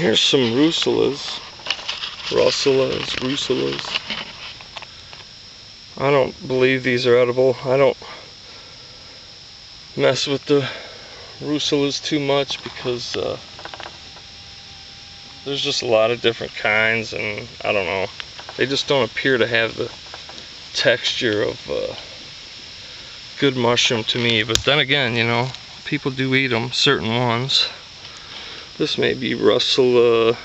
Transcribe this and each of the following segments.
Here's some russulas. Russulas, russulas. I don't believe these are edible. I don't mess with the russulas too much because uh, there's just a lot of different kinds and I don't know. They just don't appear to have the texture of uh, good mushroom to me. But then again, you know, people do eat them, certain ones. This may be Russula uh,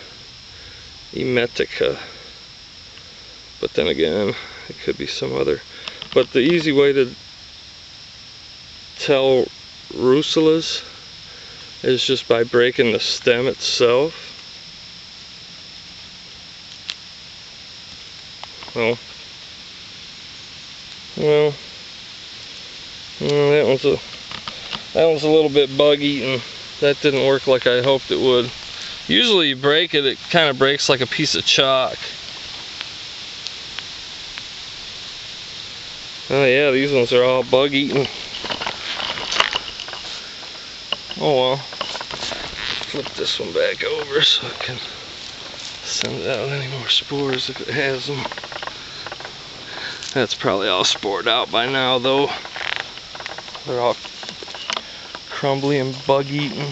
emetica. But then again, it could be some other. But the easy way to tell russulas is just by breaking the stem itself. Well, well, mm, that one's a that one's a little bit bug eaten. That didn't work like I hoped it would. Usually you break it, it kind of breaks like a piece of chalk. Oh yeah, these ones are all bug eaten. Oh well. Flip this one back over so I can send out any more spores if it has them. That's probably all spored out by now though. They're all crumbly and bug eaten.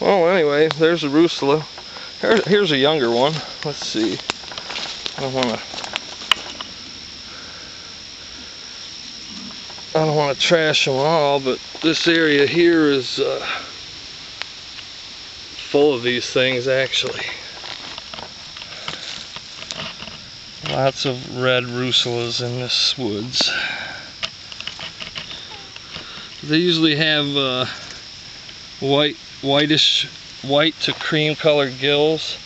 Well anyway, there's a Russula. here's a younger one. Let's see. I don't want to I don't want to trash them all, but this area here is uh, full of these things actually. Lots of red Russulas in this woods. They usually have uh, white, whitish, white to cream colored gills,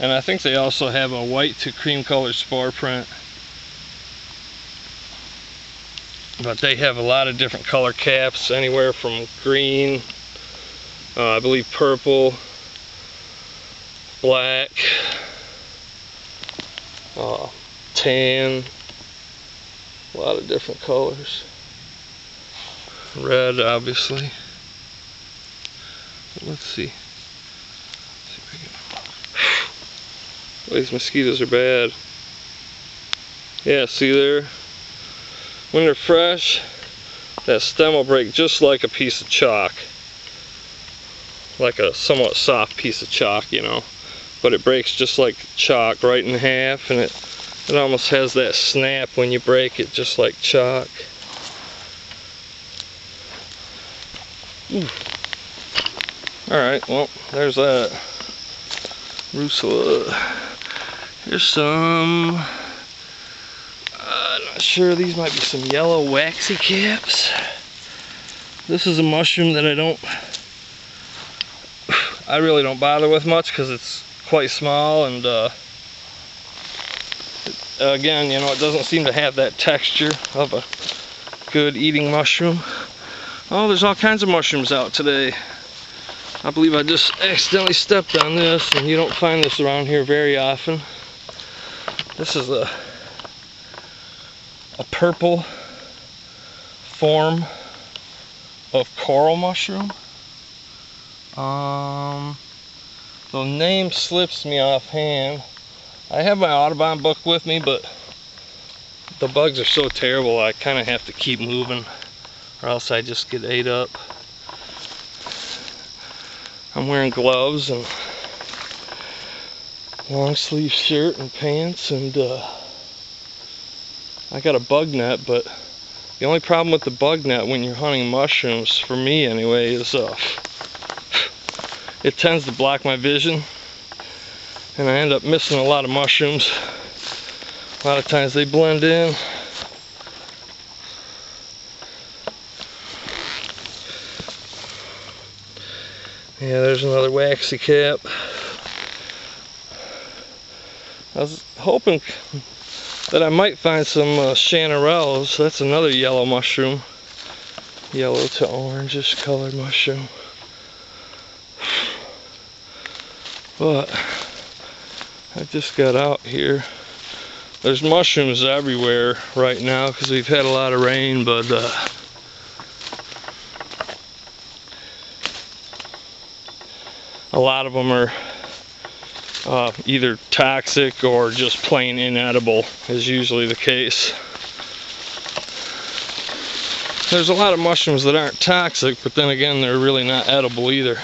and I think they also have a white to cream colored spore print. but they have a lot of different color caps anywhere from green uh, I believe purple black uh, tan a lot of different colors red obviously let's see, these mosquitoes are bad yeah see there when they're fresh, that stem will break just like a piece of chalk. Like a somewhat soft piece of chalk, you know. But it breaks just like chalk right in half and it, it almost has that snap when you break it just like chalk. Alright, well, there's that. Russula. Here's some not sure, these might be some yellow waxy caps. This is a mushroom that I don't, I really don't bother with much because it's quite small and uh, again, you know, it doesn't seem to have that texture of a good eating mushroom. Oh, there's all kinds of mushrooms out today. I believe I just accidentally stepped on this and you don't find this around here very often. This is a a purple form of coral mushroom. Um, the name slips me offhand. I have my Audubon book with me, but the bugs are so terrible I kind of have to keep moving or else I just get ate up. I'm wearing gloves and long sleeve shirt and pants and uh, I got a bug net, but the only problem with the bug net when you're hunting mushrooms, for me anyway, is uh, it tends to block my vision and I end up missing a lot of mushrooms. A lot of times they blend in. Yeah, there's another waxy cap. I was hoping that I might find some uh, chanterelles. That's another yellow mushroom. Yellow to orangish colored mushroom. But I just got out here. There's mushrooms everywhere right now because we've had a lot of rain, but uh, a lot of them are uh, either toxic or just plain inedible is usually the case. There's a lot of mushrooms that aren't toxic, but then again, they're really not edible either.